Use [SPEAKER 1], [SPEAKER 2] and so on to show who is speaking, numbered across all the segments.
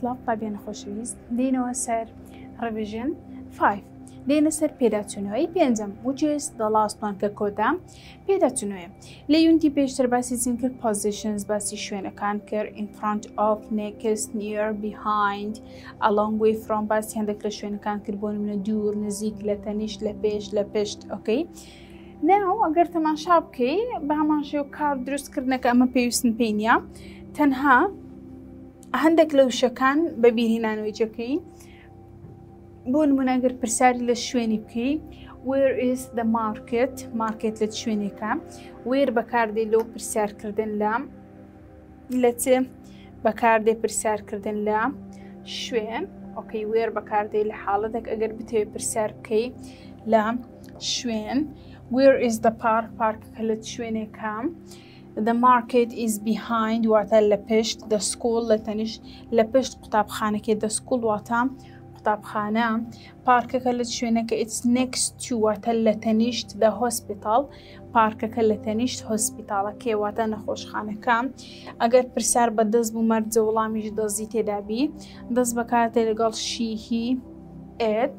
[SPEAKER 1] سڵاو قابیانی خۆشەویست دێنەوە سەر ڕڤژن 5 دێنە سەر پێداچوونەوەی پێنجەم وجێس دەڵاستمان کە کۆدا پێداچوونەوە لە یونتی پێشتر باسی چین کرد پۆزیشنز باسی شوێنەکان کرد ئینفرانت ئۆف نێکس نیەر بیهایند ئەڵۆنگ وی فرۆم باسی هەندێک لە شوێنەکان کرد بۆ منە دوور نزیک لە تەنیشت لە پێش لە پشت ئۆکەی ناو ئەگەر تەماشا بکەی بە هەمان شێو کار دروستکردنەکە ئەمە پێویستن پێینە تەنها هەندێک لە وشەکان بە بیرهینانەوەی جەکەی بۆ نمونەگەر پرسیاری لە شوێنی بکەی وێر ئیس دە مارکت مارکت لە شوێنێکە وێر بەکاردێ لەو پرسیارکردن لە لە چ بەکاردێ پرسیارکردن لە شوێن ئۆکەی وێر بەکاردێ لە حاڵەتێک ئەگەر بتەوێ پرسیار بکەی لە شوێن وێر ئیس دە پارک پارکەکە لە شوێنێکە The market is behind واتە لە پشت the school لە تەنیش لە پشت قوتابخانەکە the school واتە قوتابخانە پارکەکە لە شوێنەکە it's next to واتە لە تەنیشت the hospital پارکەکە لە تەنیشت هۆسپیتالەکەی واتە نەخۆشخانەکە ئەگەر پرسیار بە دەست بوو مەرجە وڵامیش دەزی تێدابی دەست بەکاتێ لەگەڵ شیهی ئێت.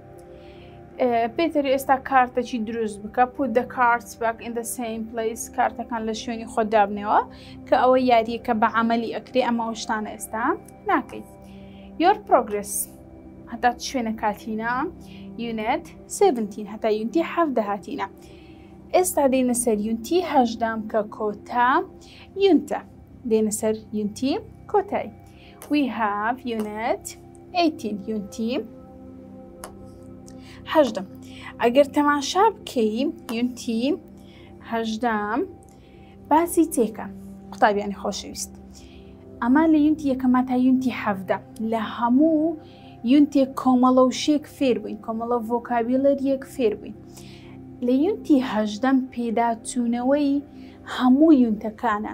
[SPEAKER 1] پێتر ئێستا کارتەکی دروست بکە پوت دە کارت باک ئین دە سین پلیس کارتەکان لە شوێنی خۆ دابنەوە کە ئەوە یاریەکە بە عملی ئەکرێ ئەمە شتانە ئێستا ناکەیت یۆر پرۆگرس هەتا شوێنە کاتینە یونەت 17 هەتا یونتی حەفدە هاتینە ئێستا دێنە سەر یونتی هەشدام کە کۆتا یونتە دێنە سەر یونتی کۆتایی We have unit 18 یونتی هەژدە ئەگەر تەماشا بکەی یونتی هەژدام باسی تێکە قوتابیانی خۆشەویست ئەمە لە یونتی یەکەما تا یونتی حەفدە لە هەموو یونتێک کۆمەڵە و شێک فێر بووین کۆمەڵە ڤۆکاویلەر یەک فێر بووین لە یونتی هەژدەم پێداچوونەوەی هەموو یونتەکانە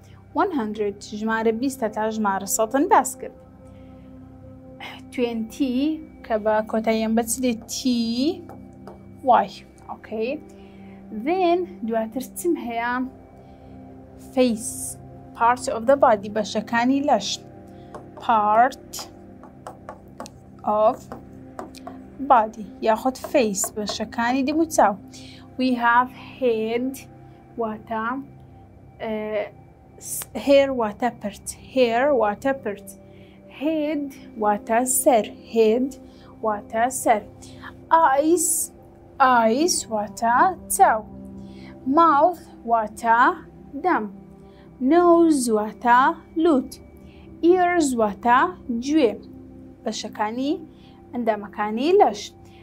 [SPEAKER 1] وەن هەندرێد ژمارە بیست هەتا ژمارە سەتن باس کرد توێنتی کە بە کۆتاییان بە چ دێت تی وای ئۆکەی then دواتر چم هەیە فەیس پارت ئۆف دە بادی بەشەکانی لەش پارت ئۆف بادی یاخود فەیس بەشەکانی دەموچاو we have head واتە، هێر واتە پرد هێر واتە پرد هێد واتە سەر هێد واتە سەر ئایس ئایس واتە چاو ماڵ واتە دەم نەوز واتە لوت ئیرز واتە گوێ بەشەکانی ئەندامەکانی لەش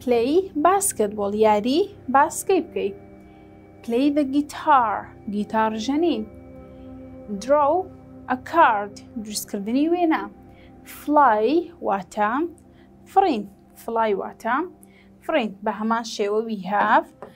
[SPEAKER 1] پلەی باسکتبۆڵ یاری باسکەی بکەی پلەی دە گیتار گیتار ژەنین درۆو ئە کارد دروستکردنی وێنە فڵای واتە فڕین فڵای واتە فڕین بە هەمان شێوە وی هاڤ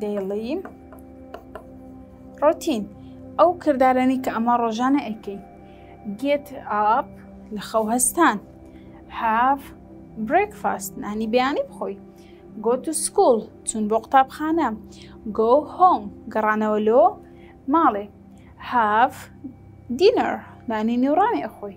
[SPEAKER 1] دەیڵی ڕۆتین ئەو کردارانی کە ئەمە ڕۆژانە ئەیکەی گێت ئاپ لە خەو هەستان هاف برێکفاست نانی بیانی بخۆی گۆ تو سکول چون بۆ قوتابخانە گۆ هۆم گەڕانەوە لۆ ماڵێ هاف دینەر نانی نیوڕانێ خۆی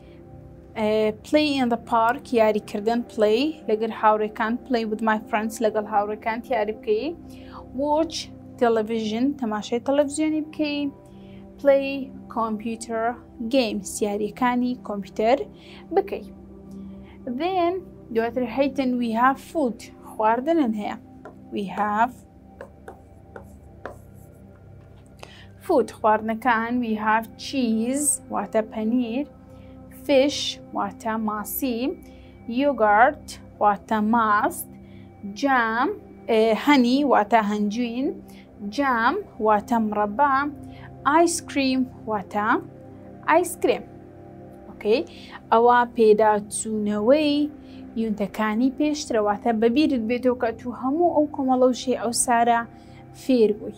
[SPEAKER 1] پلی ئین دە پارک یاری کردن پلی لەگەر هاوڕێکان پلی ود مای فرەنس لەگەڵ هاوڕێکان یاری بکەی وچ تەلەڤژن تەماشای تەلەڤزیۆنی بکەی پلی کۆمپیوتەر گەیم سیاریەکانی کۆمپیوتەر بکەی دێن دواتر هەیتن ویها فوت خواردنن هەیە ویهاف Food خواردنەکان we have cheese واتە پەنیر fish واتە ماسی یۆگارت واتە ماست جام هەنی واتە هەنجوین جام واتە مڕەبا ئایسکریم واتە ئایسکرێم ئۆکەی ئەوە پێداچوونەوەی یونتەکانی پێشترەواتە بەبیرت بێتەوە کە تو هەموو ئەو کۆمەڵەوشێ ئەو سارە فێر بووی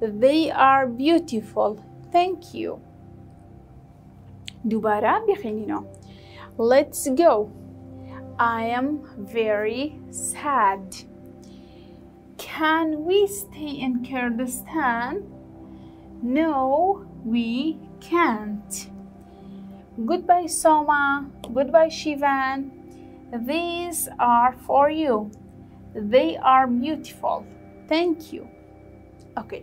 [SPEAKER 1] They are beautiful. Thank you. دوباره بخینینو. Let's go. I am very sad. Can we stay in Kurdistan? No, we can't. Goodbye, Soma. Goodbye, Shivan. These are for you. They are beautiful. Thank you. Okay.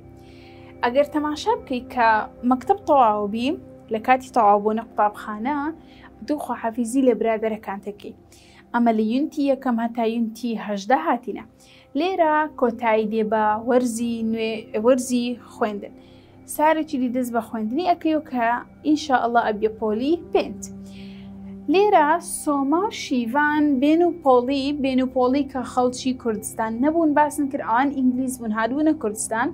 [SPEAKER 1] ئەگەر تەماشا بکەی کە مەکتب تەواو بی لە کاتی تەواوبوونە قوتابخانە دوو خواحافیزی لە برادەرەکانتەکەی ئەمە لە یونتی یەکەم هەتا یونتی هەشدا هاتینە لێرە کۆتایی دێ بە وەرزی نوێ وەرزی خوێندن سارە چی دی دەست بە خوێندنی ئەکەی و کە ان شاء اللە ئەبیە پۆلی پێنج لێرە سۆما و شیڤان بێن و پۆڵی بێن و پۆڵی کە خەڵکی کوردستان نەبوون باسن کرد ئەوان ئینگلیز بوون هادوونە کوردستان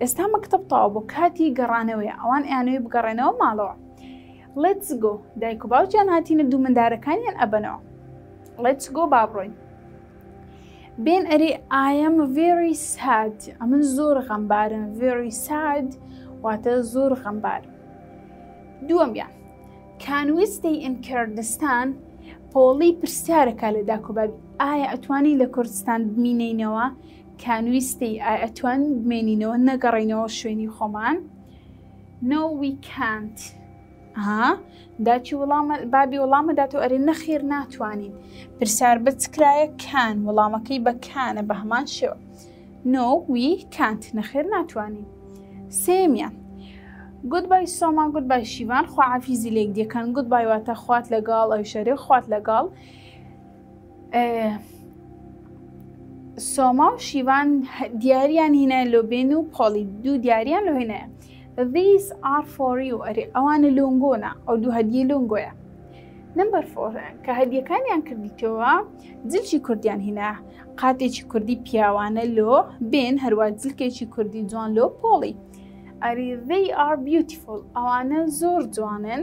[SPEAKER 1] ئێستا مەکتب تاو بۆ کاتی گەڕانەوەی ئەوان ئەیانەوەی بگەڕێنەوە ماڵەوە لەتس گۆ دایک و باوکیان هاتیینە دوو مندارەکانیان ئەبەنەوە لەتس گۆ بابڕۆین بێن ئەری ئاەم ڤێری ساد ئەمن زۆر غەمبارم ڤێری ساد واتە زۆر غەمبار دووەمیان کانویستی ئین کوردستان پۆڵی پرسیارەکە لە داکۆبەر ئایا ئەتوانی لە کوردستان بمینینەوە کانویستی ئەتوان بمێنینەوە نەگەڕینەوە شوێنی خۆمان نۆوی کانت. No ها داچی وڵامە بابی وڵامەداتەوە ئەرێ نەخێر ناتوانین پرسیار بچکرایە کان وڵامەکەی بە کانە بە هەمان شێوە نۆ وی کانت نەخێر ناتوانین سێمیان گوت بای سۆما گوت بای شیوان خوعافیزی لێک دیەکان گوت بایواتە خوات لەگەڵ ئەوشەرێ خوات لەگەڵ سۆما و شیوان دیاریان هینە لۆبێن و پۆڵی دوو دیاریان لە هینەیە ڕیس ئارفۆری و ئەرێ ئەوانە لۆنگۆنا ئەو دوو هەدی لۆنگۆیە نمبەر فۆرە کە هەدیەکانیان کردیتەوە جلچی کوردیان هینا قاتێکی کوردی پیاوانە لۆ بێن هەروە جلکێکی کوردی جوان لۆ پۆڵی ئەری ڕێی ئار بیوتیفۆل ئەوانە زۆر جوانن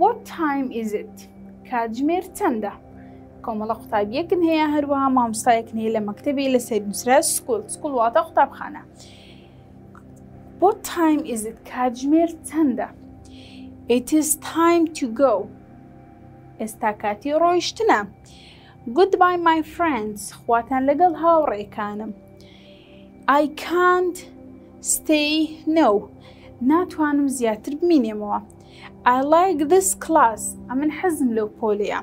[SPEAKER 1] What time is it؟ کاتژمێر چەندە؟ کۆمەڵە قوتابیەکن هەیە هەروەها مامۆستایەکن هەیە لە مەکتتەبی لە سەر نووسرا سکول سکول واتە قوتابخانە. What time is it؟ کاتژمێر چەندە؟ It is time to go. ئێستا کاتی ڕۆیشتنە. Goodbye my friends. خواتان لەگەڵ هاوڕێکانم. I can't stay no ناتوانم زیاتر بمینێمەوە I like this class ئەمن حەزم لەو پۆلەیە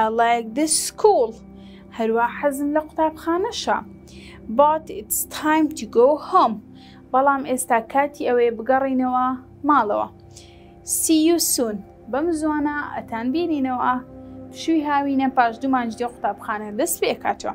[SPEAKER 1] I like this school هەروە حەزم لە قوتابخانەشە But it's time to go home بەڵام ئێستا کاتی ئەوەیە بگەڕینەوە ماڵەوە See you soon بەم زوانە ئەتان بینینەوە شووی هاوینە پاش دوو مانجدی قوتابخانە دەست پێکاتەوە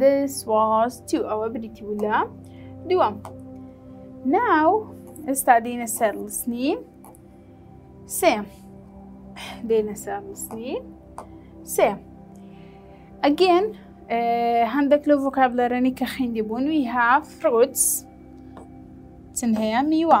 [SPEAKER 1] this was two ئەوە بریتی بوو لە دووەم ناو ئێستا دێنە سەر لسنی سێ دێنە سەر لسنی سێ ئەگەن هەندێک لە ڤۆکابلەرەنی کە خیندی بوون وی ها فرۆتس چن هەیە میوە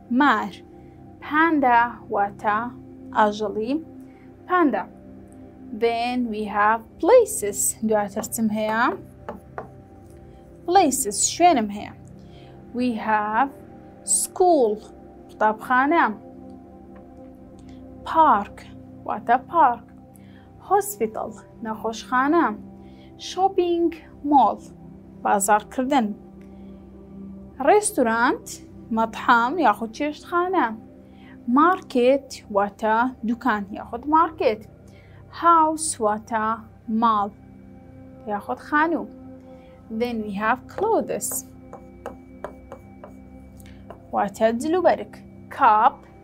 [SPEAKER 1] مار، پاندا واتە ئاژەڵی پاندا. Then we have places دواتر چم هەیە places شوێنم هەیە We have school قوتابخانە Park واتە پارک هۆسپیتاڵ، نەخۆشخانە، شۆپینگ مۆڵ، بازاڕکردن، ڕێستورانت، مەتحام یاخود چێشتخانە، مارکێت واتە دوکان یاخود مارکێت، هاوس واتە ماڵ یاخود خانوو. Then we have clothes. واتە جلوبەرگ. Cup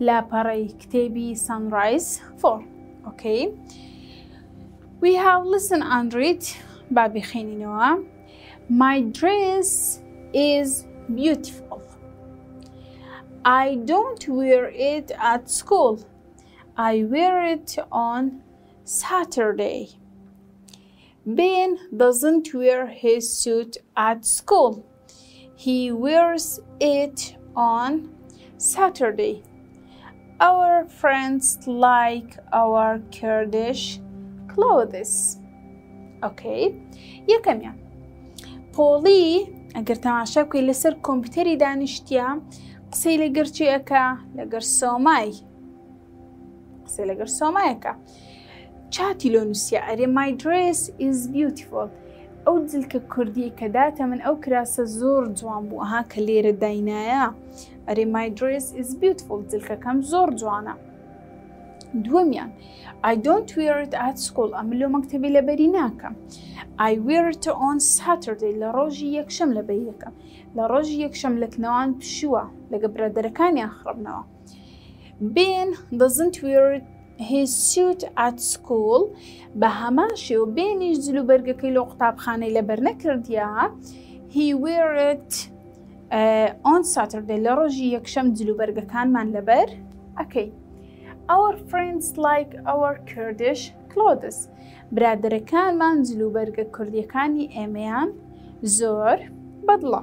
[SPEAKER 1] لا باراي كتابي sunrise four okay we have listen and read بابي my dress is beautiful I don't wear it at school. I wear it on Saturday. Ben doesn't wear his suit at school. He wears it on Saturday. Our friends like our Kurdish clothes. Okay. یەکەمیان پۆڵی ئەگەر تەماشا بکەی لەسەر کۆمپیوتەری دانیشتە قسەی لەگەر چی ئەکا لەگەر سۆمای قسەی لەگەر سۆمایەکە چاتی لۆ نووسیا ئەرێ مای درێس ئیز بیوتیفۆل ئەو جلکە کوردی کە داتە من ئەو کراسە زۆر جوان بوو ها کە لێرە داینایە ئەرێ مای درێس ئیز بیوتیفۆل جلکەکەم زۆر جوانە دووەمیان I don't wear it at school ئەمە لۆ مەکتتەبی لەبەری ناکەم I wear it on Saturday لە ڕۆژی یەکشەم لەبەریەکەم لە ڕۆژی یەکشەم لەکنەوان پشووە لەگە برادەرەکانیان خڕبنەوە بێن دەزنت وێرد هیز سوت ئەت سکوڵ بە هەمان شێو بێنیش جلو بەرگەکەی لەو قوتابخانەی لەبەر نەکردیا هی وێرت ئۆن ساتردێ لە ڕۆژی یەکشەم جلو بەرگەکانمان لەبەر ئەکەی ئەوەر فرندس لایک ئەوەر کردش کلۆدس برادەرەکانمان جلو بەرگە کوردیەکانی ئێمەیان زۆر بەدڵە.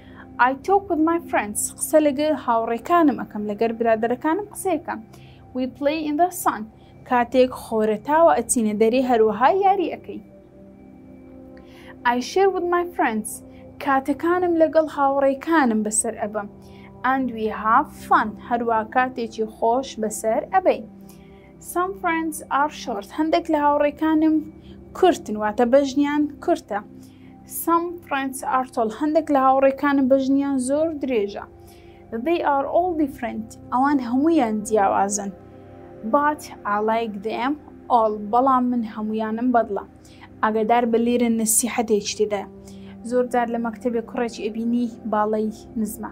[SPEAKER 1] I talk with my friends قسە لەگەر هاوڕێکانم ئەەکەم لەگەر برادەرەکانم قسەیەکەم We play in the sun کاتێک خۆرەتاوە ئەچینە دەری هەروەها یاری ئەەکەی I share with my friends کاتەکانم لەگەڵ هاوڕێکانم بەسەر ئەبم and we have fun هەروە کاتێکی خۆش بەسەر ئەبین. Some friends are short هەندێک لە هاوڕێکانم کورتن واتە بەژنیان کورتە Some friends are tall هەندێک لە هاوڕێکانم بەژنیان زۆر درێژە They are all different ئەوان هەمویان جیاوازن But I like them all بەڵام من هەمویانم بەدڵە ئاگادار بە لێرە نەسیحەتێکی تێدایە زۆر جار لە مەکتەبێک کوڕێکی ئەبینی باڵەی نزمە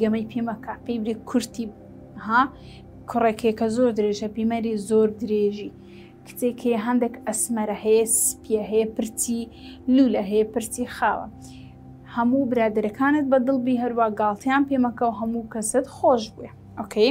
[SPEAKER 1] گەمەی پێمەکە پێی بێ کورتی ها کوڕێکێکە زۆر درێژە پیمەری زۆر درێژی کچێکی هەندێک ئەسمەرە هەیە سپیە هەیە پرچی لولە هەیە پرچی خاوە هەموو برادەرەکانت بە دڵبی هەروە گاڵتیان پێمەکە و هەموو کەسەت خۆش بێ ئۆکەی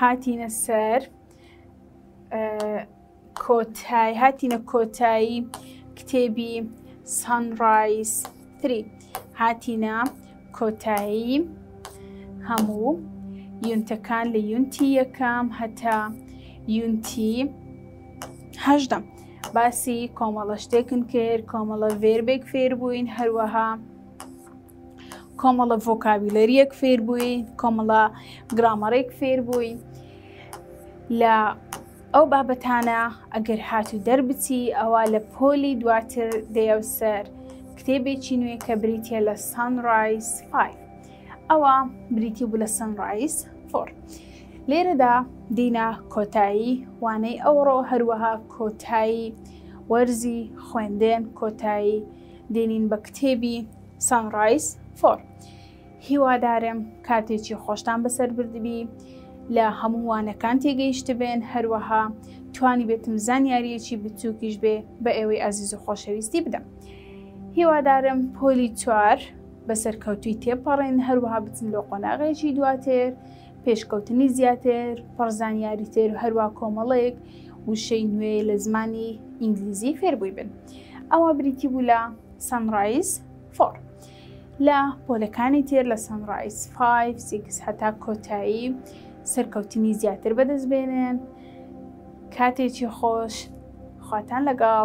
[SPEAKER 1] هاتینە سەر کۆتای هاتینە کۆتایی کتێبی سانڕایز تری هاتینە کۆتایی هەموو یونتەکان لە یونتی یەکەم هەتا یونتی هەشدەم باسی کۆمەڵە شتێکن کرد کۆمەڵە ڤێربێک فێربووین هەروەها کۆمەڵە ڤۆکاویلەریەک فێربووی کۆمەڵە گرامەڕێک فێربووی لە ئەو بابەتانە ئەگەر هاتو دەربچی ئەوە لە پۆلی دواتر دەیەوسەر کتێبێکی نوێ کە بریتە لە سانڕایس پای ئەوە بریتی بوو لە سانڕایس فۆر لێرەدا دینا کۆتایی وانەی ئەوڕۆ هەروەها کۆتایی وەرزی خوێندێن کۆتایی دێنین بە کتێبی Sunrise for هیوادارم کاتێکی خۆشتان بەسەر بردبی لە هەموو وانەکان تێگەیشتبێن هەروەها توانی بێتم زانیاریەکی بچووکیش بێ بە ئێوەی ئازیز و خۆشەویستی بدەم هیوادارم پۆلی چوار بەسەر کەوتوی تێپەڕێن هەروەها بچن لە قۆناغێکی دواتر پێشکەوتنی زیاتر پڕزانیاری تێر و هەروە کۆمەڵێک وشەی نوێ لە زمانی ئینگلیزی فێربووی بن ئەوە بریتی بوو لە Sunrise فۆر لە پۆلەکانی تێر لە Sunrise فایڤ سیکس هەتا کۆتایی سەرکەوتنی زیاتر بەدەست بێنن کاتێکی خۆش خواتان لەگەڵ